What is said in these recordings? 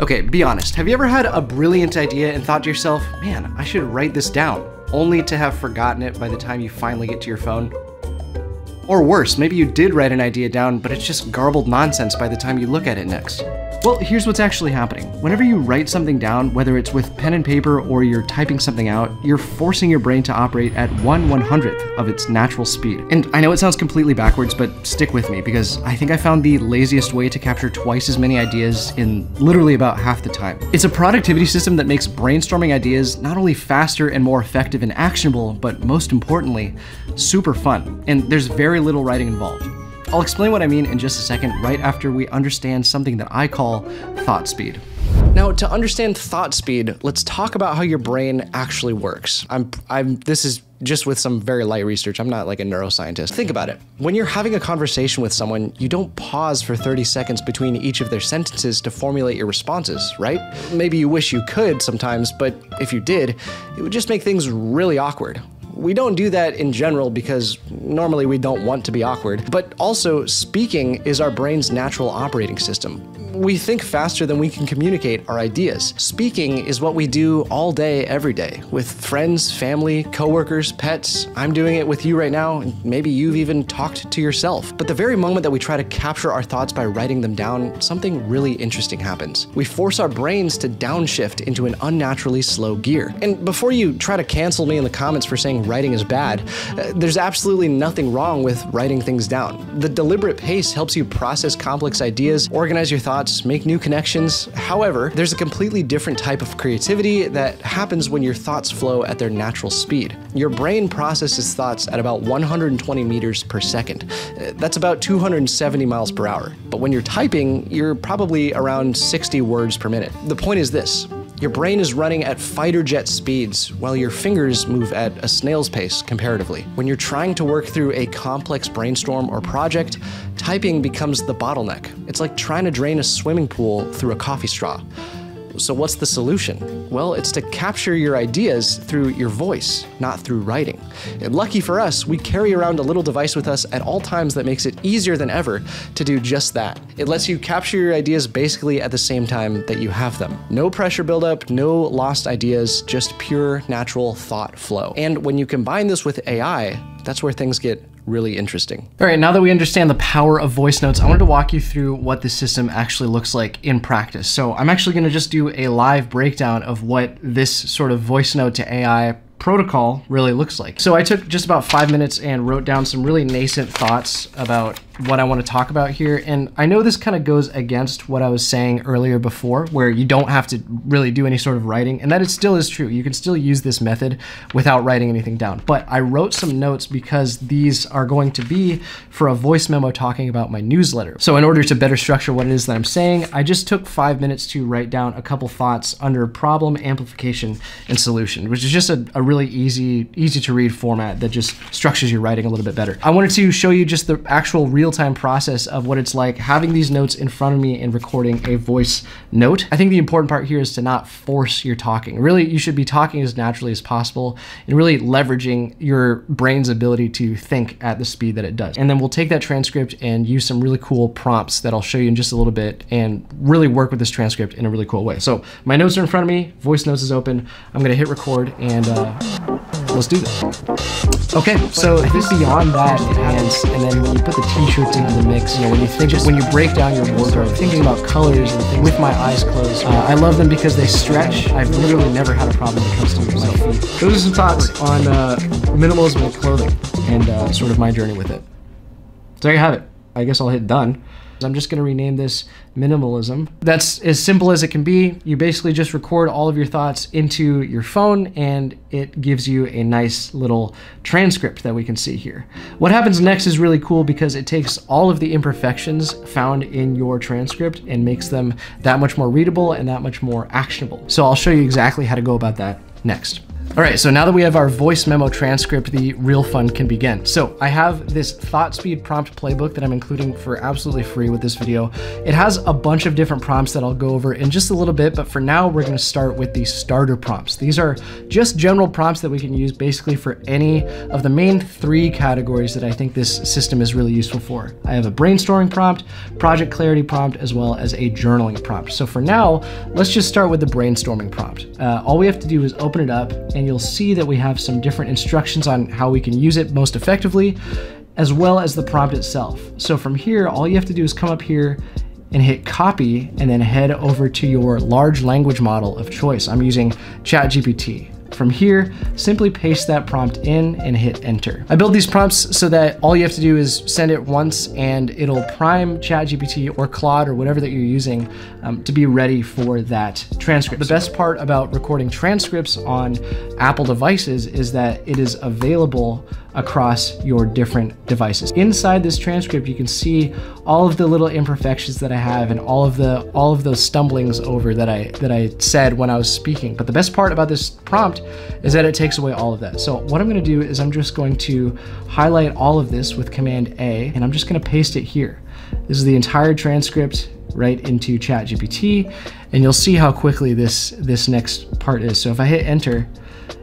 Okay, be honest. Have you ever had a brilliant idea and thought to yourself, man, I should write this down, only to have forgotten it by the time you finally get to your phone? Or worse, maybe you did write an idea down, but it's just garbled nonsense by the time you look at it next. Well, here's what's actually happening. Whenever you write something down, whether it's with pen and paper or you're typing something out, you're forcing your brain to operate at 1 100th of its natural speed. And I know it sounds completely backwards, but stick with me because I think I found the laziest way to capture twice as many ideas in literally about half the time. It's a productivity system that makes brainstorming ideas not only faster and more effective and actionable, but most importantly, super fun. And there's very little writing involved. I'll explain what I mean in just a second, right after we understand something that I call thought speed. Now, to understand thought speed, let's talk about how your brain actually works. I'm, I'm, this is just with some very light research. I'm not like a neuroscientist. Think about it. When you're having a conversation with someone, you don't pause for 30 seconds between each of their sentences to formulate your responses, right? Maybe you wish you could sometimes, but if you did, it would just make things really awkward. We don't do that in general because normally we don't want to be awkward, but also speaking is our brain's natural operating system we think faster than we can communicate our ideas. Speaking is what we do all day, every day, with friends, family, coworkers, pets. I'm doing it with you right now, and maybe you've even talked to yourself. But the very moment that we try to capture our thoughts by writing them down, something really interesting happens. We force our brains to downshift into an unnaturally slow gear. And before you try to cancel me in the comments for saying writing is bad, uh, there's absolutely nothing wrong with writing things down. The deliberate pace helps you process complex ideas, organize your thoughts, make new connections. However, there's a completely different type of creativity that happens when your thoughts flow at their natural speed. Your brain processes thoughts at about 120 meters per second. Uh, that's about 270 miles per hour. But when you're typing, you're probably around 60 words per minute. The point is this your brain is running at fighter jet speeds while your fingers move at a snail's pace comparatively. When you're trying to work through a complex brainstorm or project, typing becomes the bottleneck. It's like trying to drain a swimming pool through a coffee straw. So, what's the solution? Well, it's to capture your ideas through your voice, not through writing. And lucky for us, we carry around a little device with us at all times that makes it easier than ever to do just that. It lets you capture your ideas basically at the same time that you have them. No pressure buildup, no lost ideas, just pure natural thought flow. And when you combine this with AI, that's where things get really interesting. All right, now that we understand the power of voice notes, I wanted to walk you through what the system actually looks like in practice. So I'm actually gonna just do a live breakdown of what this sort of voice note to AI protocol really looks like. So I took just about five minutes and wrote down some really nascent thoughts about what I want to talk about here. And I know this kind of goes against what I was saying earlier before, where you don't have to really do any sort of writing, and that it still is true. You can still use this method without writing anything down. But I wrote some notes because these are going to be for a voice memo talking about my newsletter. So in order to better structure what it is that I'm saying, I just took five minutes to write down a couple thoughts under problem, amplification, and solution, which is just a, a really easy, easy to read format that just structures your writing a little bit better. I wanted to show you just the actual real real-time process of what it's like having these notes in front of me and recording a voice note. I think the important part here is to not force your talking. Really, you should be talking as naturally as possible and really leveraging your brain's ability to think at the speed that it does. And then we'll take that transcript and use some really cool prompts that I'll show you in just a little bit and really work with this transcript in a really cool way. So my notes are in front of me, voice notes is open. I'm gonna hit record and uh, let's do this. Okay, so think beyond that, it has, and then when you put the t-shirts into the mix, you know, when you think, when you break down your wardrobe, thinking about colors and things with my eyes closed, uh, I love them because they stretch. I've literally never had a problem when it comes to my feet. Those are some thoughts on uh, minimalism with clothing and uh, sort of my journey with it. So there you have it. I guess I'll hit done. I'm just going to rename this minimalism. That's as simple as it can be. You basically just record all of your thoughts into your phone and it gives you a nice little transcript that we can see here. What happens next is really cool because it takes all of the imperfections found in your transcript and makes them that much more readable and that much more actionable. So I'll show you exactly how to go about that next. All right, so now that we have our voice memo transcript, the real fun can begin. So I have this thought speed prompt playbook that I'm including for absolutely free with this video. It has a bunch of different prompts that I'll go over in just a little bit, but for now, we're gonna start with the starter prompts. These are just general prompts that we can use basically for any of the main three categories that I think this system is really useful for. I have a brainstorming prompt, project clarity prompt, as well as a journaling prompt. So for now, let's just start with the brainstorming prompt. Uh, all we have to do is open it up and you'll see that we have some different instructions on how we can use it most effectively, as well as the prompt itself. So from here, all you have to do is come up here and hit copy and then head over to your large language model of choice. I'm using ChatGPT. From here, simply paste that prompt in and hit enter. I build these prompts so that all you have to do is send it once and it'll prime ChatGPT or Claude or whatever that you're using um, to be ready for that transcript. The best part about recording transcripts on Apple devices is that it is available across your different devices. Inside this transcript, you can see all of the little imperfections that I have and all of the all of those stumblings over that I that I said when I was speaking. But the best part about this prompt is that it takes away all of that. So what I'm going to do is I'm just going to highlight all of this with Command A, and I'm just going to paste it here. This is the entire transcript right into ChatGPT, and you'll see how quickly this this next part is. So if I hit enter,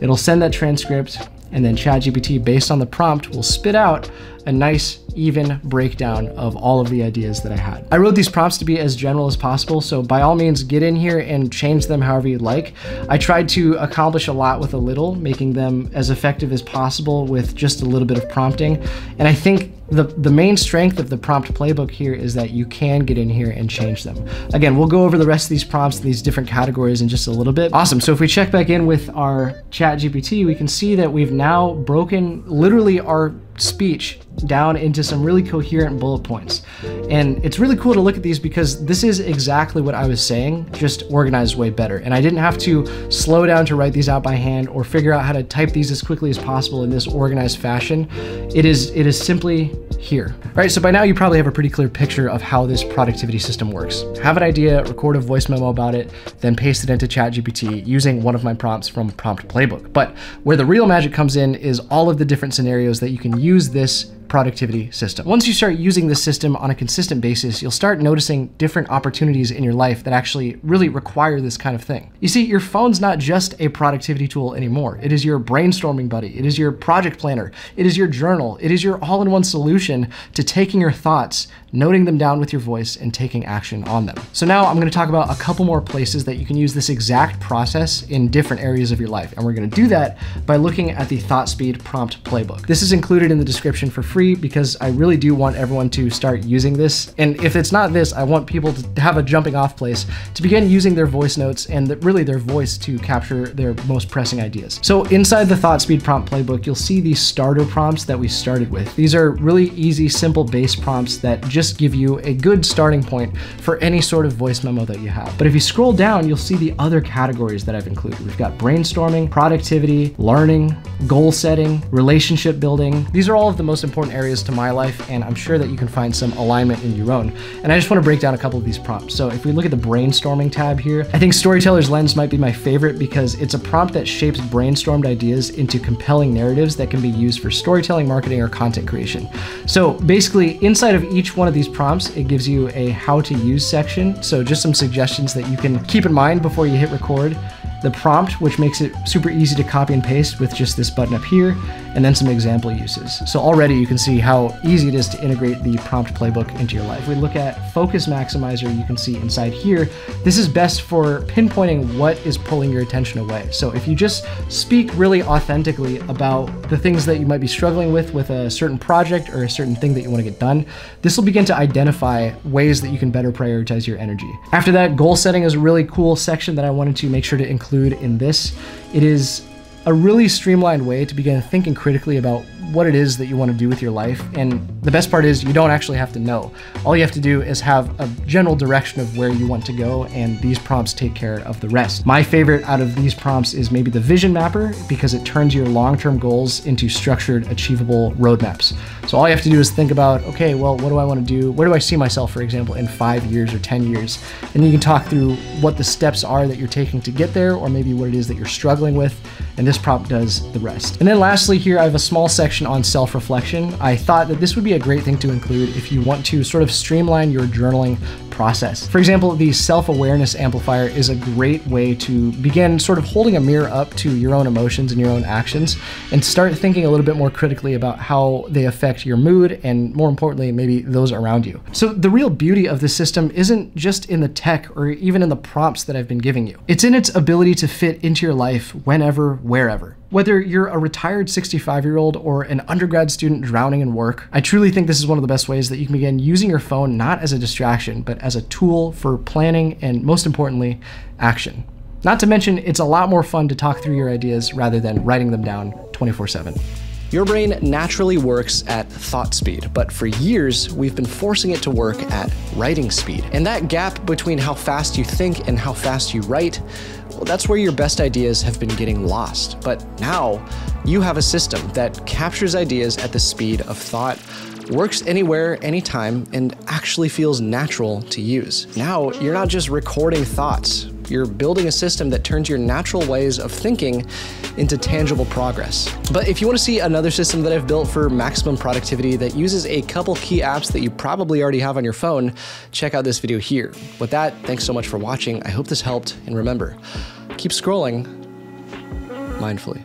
it'll send that transcript and then ChatGPT, based on the prompt, will spit out a nice even breakdown of all of the ideas that I had. I wrote these prompts to be as general as possible, so by all means get in here and change them however you'd like. I tried to accomplish a lot with a little, making them as effective as possible with just a little bit of prompting. And I think the, the main strength of the prompt playbook here is that you can get in here and change them. Again, we'll go over the rest of these prompts, these different categories in just a little bit. Awesome, so if we check back in with our chat GPT, we can see that we've now broken literally our speech down into some really coherent bullet points. And it's really cool to look at these because this is exactly what I was saying, just organized way better. And I didn't have to slow down to write these out by hand or figure out how to type these as quickly as possible in this organized fashion. It is it is simply here. All right, so by now you probably have a pretty clear picture of how this productivity system works. Have an idea, record a voice memo about it, then paste it into ChatGPT using one of my prompts from Prompt Playbook. But where the real magic comes in is all of the different scenarios that you can use this productivity system. Once you start using this system on a consistent basis, you'll start noticing different opportunities in your life that actually really require this kind of thing. You see, your phone's not just a productivity tool anymore. It is your brainstorming buddy. It is your project planner. It is your journal. It is your all-in-one solution to taking your thoughts, noting them down with your voice, and taking action on them. So now I'm gonna talk about a couple more places that you can use this exact process in different areas of your life. And we're gonna do that by looking at the ThoughtSpeed prompt playbook. This is included in the description for free free because I really do want everyone to start using this. And if it's not this, I want people to have a jumping off place to begin using their voice notes and the, really their voice to capture their most pressing ideas. So inside the ThoughtSpeed prompt playbook, you'll see these starter prompts that we started with. These are really easy, simple base prompts that just give you a good starting point for any sort of voice memo that you have. But if you scroll down, you'll see the other categories that I've included. We've got brainstorming, productivity, learning, goal setting, relationship building. These are all of the most important areas to my life, and I'm sure that you can find some alignment in your own. And I just want to break down a couple of these prompts. So if we look at the brainstorming tab here, I think Storyteller's Lens might be my favorite because it's a prompt that shapes brainstormed ideas into compelling narratives that can be used for storytelling, marketing, or content creation. So basically, inside of each one of these prompts, it gives you a how to use section. So just some suggestions that you can keep in mind before you hit record the prompt, which makes it super easy to copy and paste with just this button up here, and then some example uses. So already you can see how easy it is to integrate the prompt playbook into your life. If we look at Focus Maximizer, you can see inside here, this is best for pinpointing what is pulling your attention away. So if you just speak really authentically about the things that you might be struggling with with a certain project or a certain thing that you want to get done, this will begin to identify ways that you can better prioritize your energy. After that, goal setting is a really cool section that I wanted to make sure to include include in this. It is a really streamlined way to begin thinking critically about what it is that you want to do with your life. And the best part is you don't actually have to know. All you have to do is have a general direction of where you want to go, and these prompts take care of the rest. My favorite out of these prompts is maybe the vision mapper because it turns your long-term goals into structured, achievable roadmaps. So all you have to do is think about, okay, well, what do I want to do? Where do I see myself, for example, in five years or 10 years? And you can talk through what the steps are that you're taking to get there, or maybe what it is that you're struggling with. And this prompt does the rest. And then lastly here, I have a small section on self-reflection. I thought that this would be a great thing to include if you want to sort of streamline your journaling process. For example, the self-awareness amplifier is a great way to begin sort of holding a mirror up to your own emotions and your own actions and start thinking a little bit more critically about how they affect your mood and more importantly, maybe those around you. So the real beauty of this system isn't just in the tech or even in the prompts that I've been giving you. It's in its ability to fit into your life whenever, wherever. Whether you're a retired 65 year old or an undergrad student drowning in work, I truly think this is one of the best ways that you can begin using your phone not as a distraction, but as a tool for planning and most importantly, action. Not to mention, it's a lot more fun to talk through your ideas rather than writing them down 24 7. Your brain naturally works at thought speed, but for years, we've been forcing it to work at writing speed. And that gap between how fast you think and how fast you write well, that's where your best ideas have been getting lost. But now you have a system that captures ideas at the speed of thought, works anywhere, anytime, and actually feels natural to use. Now you're not just recording thoughts, you're building a system that turns your natural ways of thinking into tangible progress. But if you want to see another system that I've built for maximum productivity that uses a couple key apps that you probably already have on your phone, check out this video here. With that, thanks so much for watching. I hope this helped, and remember, keep scrolling mindfully.